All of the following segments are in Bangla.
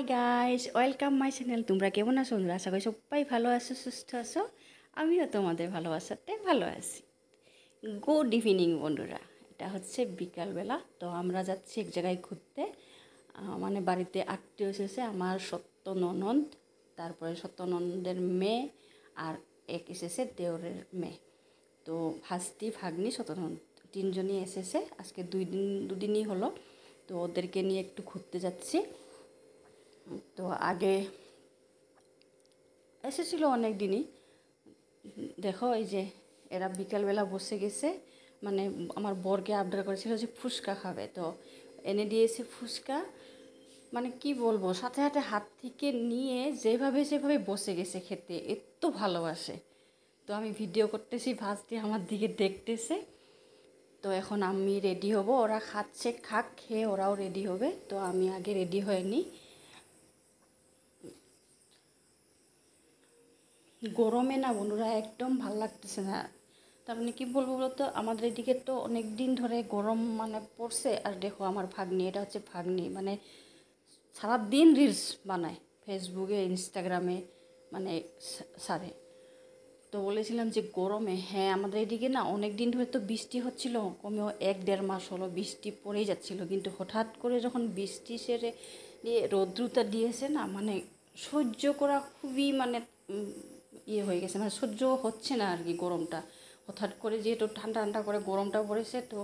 Hi guys welcome my channel তোমরা কেমন আছো? বন্ধুরা আশা করি সবাই ভালো আছো, সুস্থ আছো। আমিও তোমাদের ভালোবাসাতে ভালো আছি। গুড ইভিনিং বন্ধুরা। এটা হচ্ছে বিকালবেলা। তো আমরা যাচ্ছি এক জায়গায় ঘুরতে। মানে বাড়িতে আত্মীয় এসেছে আমার সত্য ননদ তারপরে সত্য ননদের মেয়ে আর এক এসেছে দেওরের মেয়ে। তো ভাস্তি, ভাগ্নি সতনন তিনজনই এসেছে। আজকে দুই দিন, দুদিনই হলো। তো ওদেরকে নিয়ে একটু ঘুরতে যাচ্ছি। তো আগে এসেছিল অনেক দিনই। দেখো এই যে এরা বিকালবেলা বসে গেছে মানে আমার বরকে আবদার করেছিল যে ফুচকা খাবে। তো এনে দিয়েছে ফুচকা। মানে কি বলব, সাথে সাথে হাত থেকে নিয়ে যেভাবে সেভাবে বসে গেছে খেতে, এত ভালোবাসে। তো আমি ভিডিও করতেছি ভাজতে আমার দিকে দেখতেছে। তো এখন আমি রেডি হব, ওরা খাচ্ছে, খাক, খেয়ে ওরাও রেডি হবে। তো আমি আগে রেডি হয়ে নিই। গরমে না বন্ধুরা একদম ভালো লাগতেছে না। তার মানে কী বলব বলতো? আমাদের এদিকে তো অনেক দিন ধরে গরম মানে পড়ছে, আর দেখো আমার ভাগ্নি, এটা হচ্ছে ভাগ্নি মানে সারাদিন রিলস বানায় ফেসবুকে ইনস্টাগ্রামে মানে সারে। তো বলেছিলাম যে গরমে হ্যাঁ আমাদের এদিকে না অনেক দিন ধরে তো বৃষ্টি হচ্ছিল, কমেও এক দেড় মাস হলো বৃষ্টি পড়েই যাচ্ছিল, কিন্তু হঠাৎ করে যখন বৃষ্টি সেরে দিয়ে রৌদ্রতা দিয়েছে না মানে সহ্য করা খুবই মানে ইয়ে হয়ে গেছে মানে সহ্য হচ্ছে না আর কি গরমটা। হঠাৎ করে যেহেতু ঠান্ডা ঠান্ডা করে গরমটা পড়েছে, তো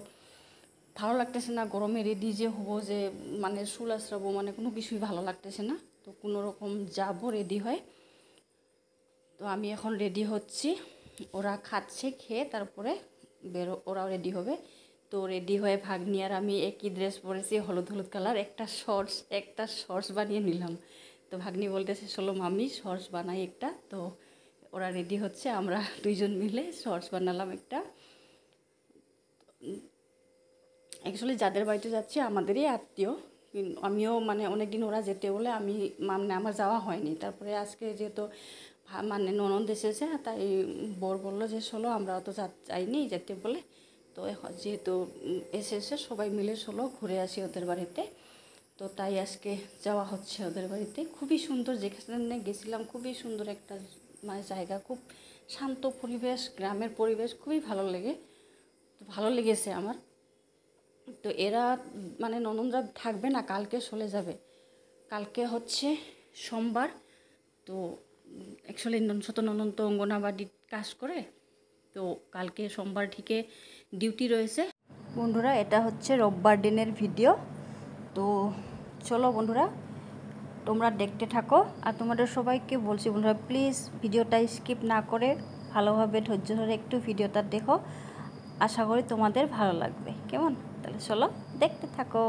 ভালো লাগতেছে না, গরমে রেডি যে হব যে মানে চুল আশ্রাবো মানে কোনো কিছুই ভালো লাগতেছে না। তো কোনো রকম যাব রেডি হয়। তো আমি এখন রেডি হচ্ছি। ওরা খাচ্ছে, খেয়ে তারপরে বেরো, ওরাও রেডি হবে। তো রেডি হয়ে ভাগ্নি আর আমি একই ড্রেস পরেছি, হলুদ হলুদ কালার একটা শর্টস একটা শর্টস বানিয়ে নিলাম। তো ভাগ্নি বলতেছে, চলো মামি শর্টস বানাই একটা। তো ওরা রেডি হচ্ছে, আমরা দুইজন মিলে শর্টস বানালাম একটা। অ্যাকচুয়ালি যাদের বাড়িতে যাচ্ছি, আমাদেরই আত্মীয়। আমিও মানে অনেক দিন ওরা যেতে বলে আমি মানে আমার যাওয়া হয়নি। তারপরে আজকে যেহেতু মানে ননদ এসেছে, তাই বর বলল যে চলো আমরাও তো যা- যাইনি যেতে বলে। তো যেহেতু এসেছে, সবাই মিলে চলো ঘুরে আসি ওদের বাড়িতে। তো তাই আজকে যাওয়া হচ্ছে ওদের বাড়িতে। খুবই সুন্দর, যেখানে গেছিলাম, খুবই সুন্দর একটা মানে জায়গা খুব শান্ত পরিবেশ, গ্রামের পরিবেশ খুবই ভালো লাগে, তো ভালো লেগেছে আমার। তো এরা মানে ননদরা থাকবে না, কালকে চলে যাবে। কালকে হচ্ছে সোমবার, তো অ্যাকচুয়ালি ছোটো ননদ তো কাজ করে, তো কালকে সোমবার থেকে ডিউটি রয়েছে। বন্ধুরা, এটা হচ্ছে রোববার দিনের ভিডিও। তো চলো বন্ধুরা তোমরা দেখতে থাকো আর তোমাদের সবাইকে বলছি বন্ধুরা প্লিজ ভিডিওটা স্কিপ না করে ভালোভাবে ধৈর্য ধরে একটু ভিডিওটা দেখো। আশা করি তোমাদের ভালো লাগবে। কেমন? তাহলে চলো দেখতে থাকো।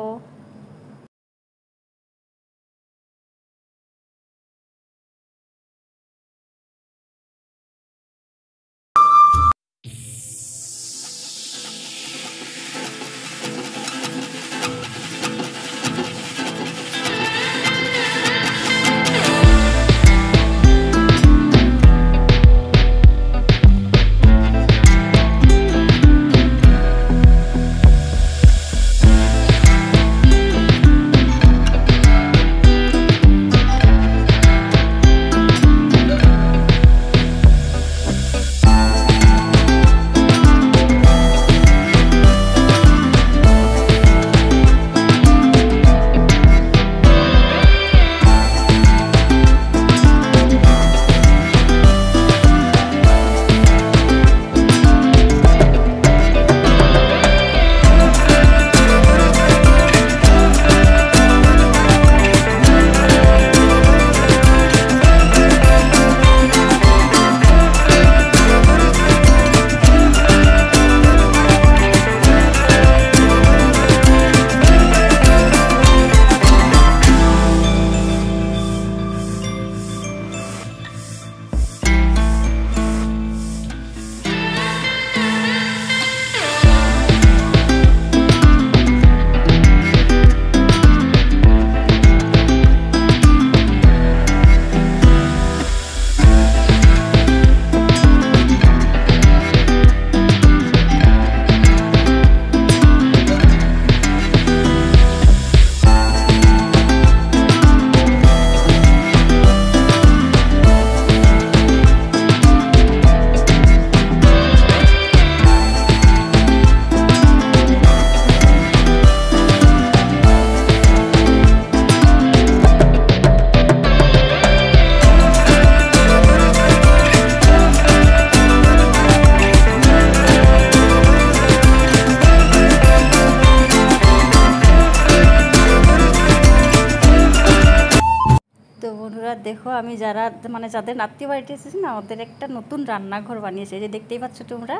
দেখো আমি যারা মানে যাদের আত্মীয় বাড়িতে এসেছি না, ওদের একটা নতুন রান্নাঘর বানিয়েছে। যে দেখতেই পাচ্ছ তোমরা,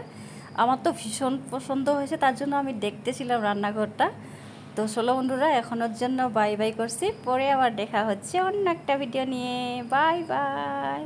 আমার তো ভীষণ পছন্দ হয়েছে, তার জন্য আমি দেখতেছিলাম রান্নাঘরটা। তো ষোলো বন্ধুরা, এখনোর জন্য বাই বাই করছি। পরে আবার দেখা হচ্ছে অন্য একটা ভিডিও নিয়ে। Bye bye